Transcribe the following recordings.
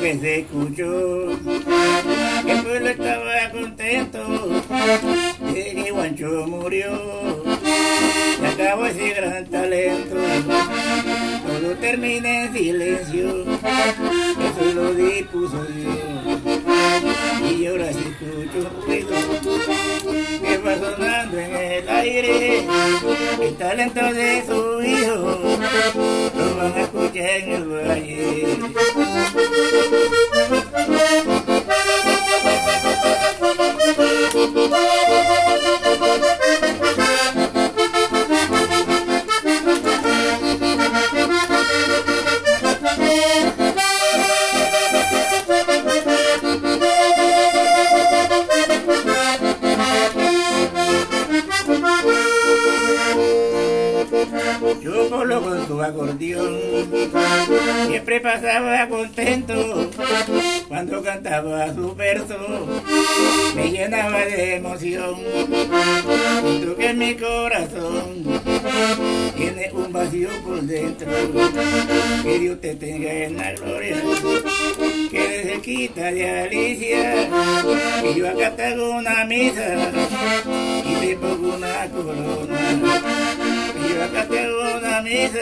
que se escuchó, que el pueblo estaba contento, de que Guancho murió, se acabó ese gran talento, todo termina en silencio, eso lo dispuso Dios, y ahora se escucha un ruido, que va sonando en el aire, el talento de su hijo, lo van a escuchar en el valle. Con su acordeón. Siempre pasaba contento cuando cantaba su verso. Me llenaba de emoción. Siento que mi corazón. Tiene un vacío por dentro. Que Dios te tenga en la gloria. Que desde quita de Alicia. Y yo acá te hago una misa. Y te pongo una corona hago una misa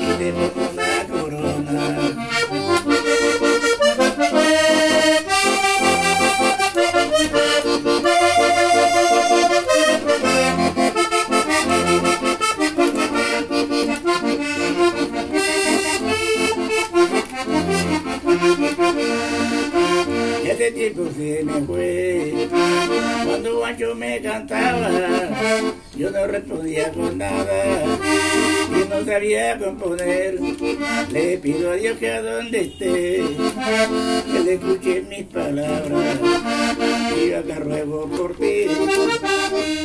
y te pongo una corona ese tiempo se me fue. Cuando Guancho me cantaba, yo no respondía con nada. Y no sabía componer. Le pido a Dios que a donde esté, que le escuche mis palabras. Y yo acá ruego por ti,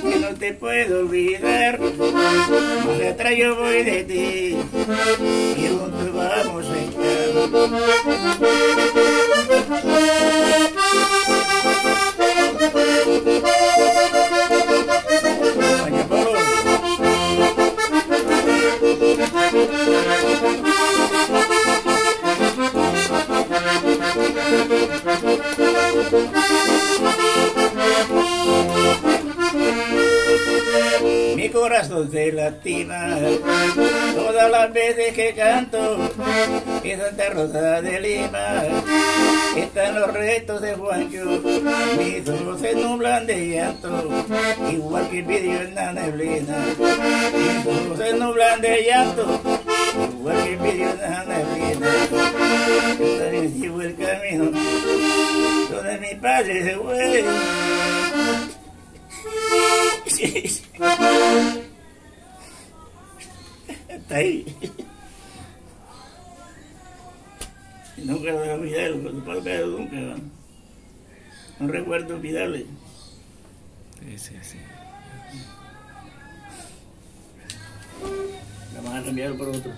que no te puedo olvidar. Más atrás yo voy de ti, y juntos vamos a estar. Se lastima todas las veces que canto en Santa Rosa de Lima. Están los restos de Juancho, mis ojos se nublan de llanto, igual que pidió en la neblina. Mis ojos se nublan de llanto, igual que pidió en la neblina. Yo sigo el camino donde mi padre se fue. Ahí. Y nunca voy a olvidarlo, puedo olvidar nunca. ¿no? No recuerdo olvidarle. Sí, sí, sí. Vamos a cambiarlo por otro.